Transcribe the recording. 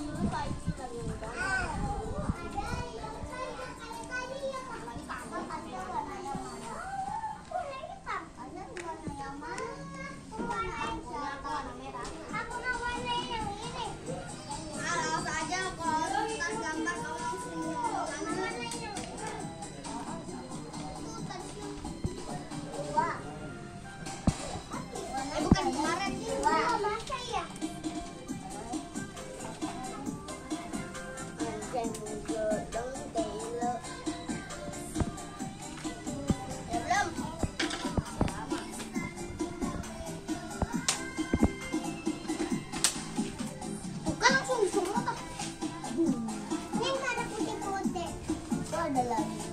on the like. dalawa.